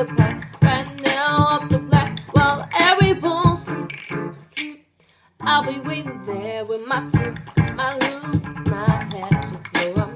the black, right now up the black, while everyone sleep, sleep, sleep. I'll be waiting there with my tricks, my loops, my hat, just so I